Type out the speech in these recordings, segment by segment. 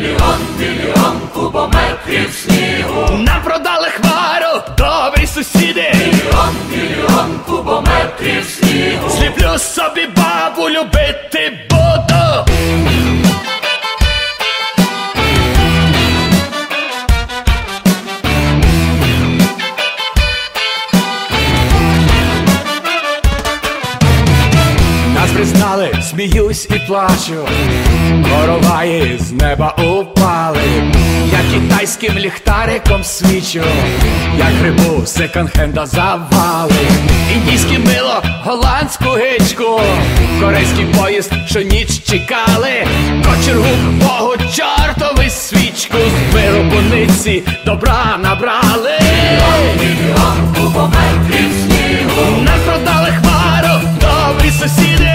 мільйон, мільйон кубометрів снігу. Нам продали хмару, добрі сусіди. Мільйон, мільйон кубометрів снігу. Сліплю собі бабу любити сміюсь і плачу, короваї з неба упали, я китайським ліхтариком свічу, як грибу секонд-хенда завали, індійське мило, голландську гичку, корейський поїзд, що ніч чекали, кочергу богу чортові свічку, з виробниці добра набрали. Нам продали хмару, добрі сусіди.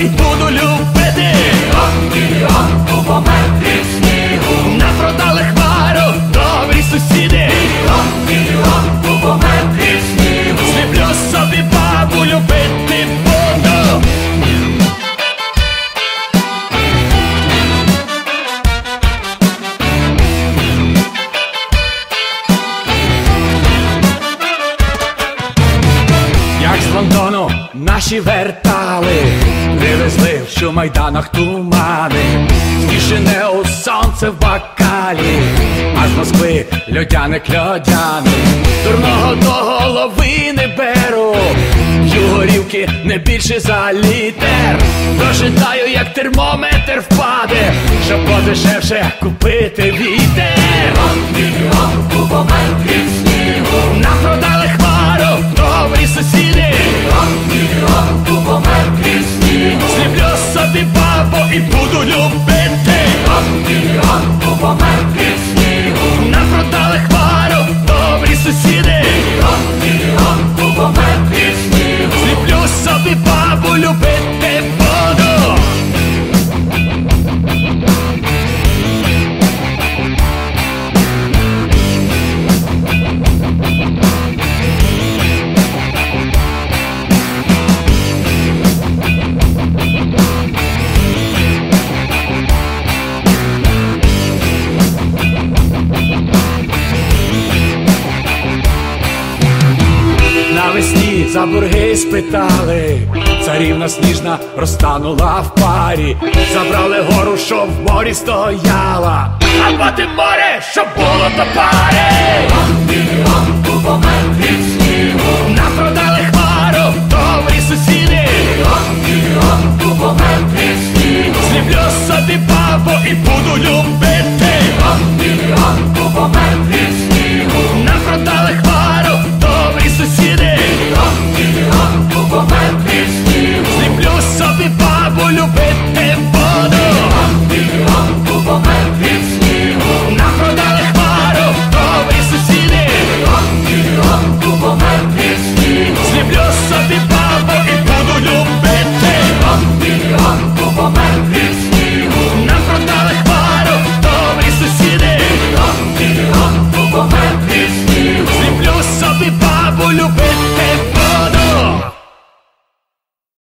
І буду любити. Мільйон, мільйон кубометрів снігу. Нам продали хмару, добрі сусіди. Мільйон, мільйон кубометрів снігу. Сліплю собі бабу любити буду. Як з Лондону наші вертали, привезли, що в майданах тумани, з Кишинеу сонце в бакалі, а з Москви льодяник льодяний, дурного до голови не беру, п'ю горівки не більше за літер, дожидаю, як термометр впаде, щоб подешевше купити вітер. Любити. Мільйон, мільйон кубометрів снігу. Нам продали хмару, добрі сусіди. навесні за борги спитали, царівна сніжна розтанула в парі, забрали гору, що в морі стояла, а потім море, що було до пари. Нам продали хмару, добрі сусіди. Зліплю собі бабу і буду любити. Guadalupe.